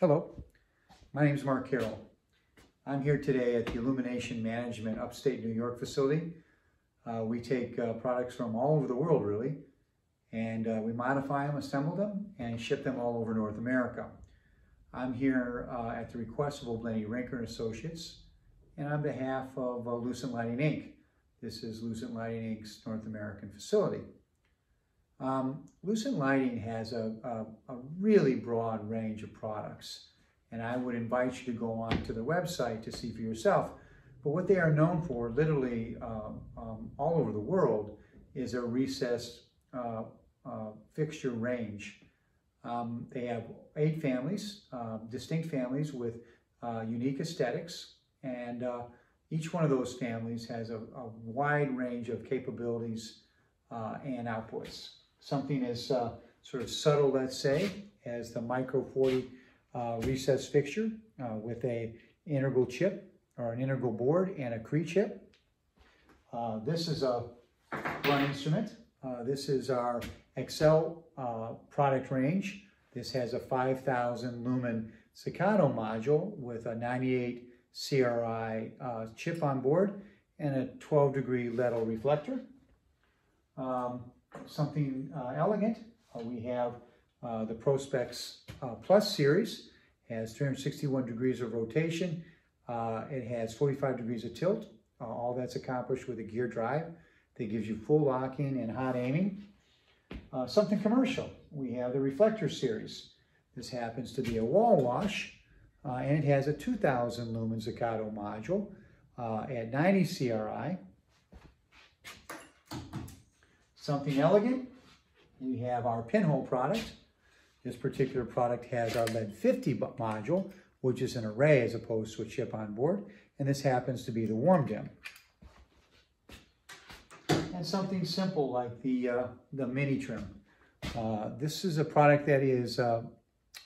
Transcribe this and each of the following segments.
Hello, my name is Mark Carroll. I'm here today at the Illumination Management Upstate New York facility. Uh, we take uh, products from all over the world, really, and uh, we modify them, assemble them, and ship them all over North America. I'm here uh, at the request of O'Blaney Rinker and Associates, and on behalf of uh, Lucent Lighting Inc. This is Lucent Lighting Inc.'s North American facility. Um, Lucent Lighting has a, a, a, really broad range of products, and I would invite you to go on to the website to see for yourself. But what they are known for, literally um, um, all over the world, is a recessed uh, uh, fixture range. Um, they have eight families, uh, distinct families with uh, unique aesthetics, and uh, each one of those families has a, a wide range of capabilities uh, and outputs something as uh, sort of subtle, let's say, as the Micro 40 uh, recess fixture uh, with a integral chip or an integral board and a Cree chip. Uh, this is a run instrument. Uh, this is our Excel uh, product range. This has a 5,000 lumen staccato module with a 98 CRI chip on board and a 12 degree LEDL reflector. Um, something uh, elegant. Uh, we have uh, the Prospex Plus series, has 361 degrees of rotation. it has 45 degrees of tilt. all that's accomplished with a gear drive that gives you full locking and hot aiming. something commercial, we have the Reflector series. This happens to be a wall wash, uh, and it has a 2000 lumen Staccato module uh, at 90 CRI something elegant. We have our pinhole product. This particular product has our LED 50 module, which is an array as opposed to a chip on board. And this happens to be the warm dim. And something simple like the, uh, the mini trim. Uh, this is a product that is uh,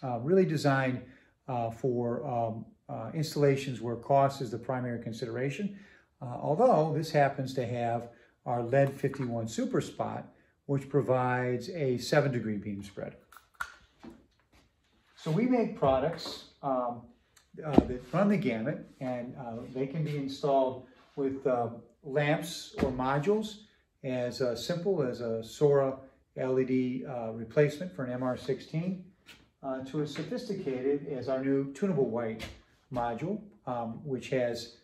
uh really designed uh, for um, uh, installations where cost is the primary consideration. although this happens to have our LED 51 Super Spot, which provides a seven degree beam spread. So we make products um, uh, that run the gamut and uh, they can be installed with uh, lamps or modules as uh, simple as a Soraa LED uh, replacement for an MR16 uh, to as sophisticated as our new tunable white module, um, which has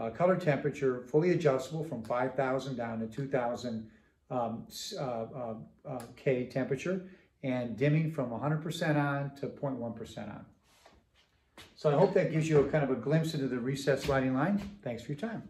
uh, color temperature, fully adjustable from 5,000 down to 2,000 um, uh, uh, uh, K temperature, and dimming from 100% on to 0.1% on. So I hope that gives you a kind of a glimpse into the recessed lighting line. Thanks for your time.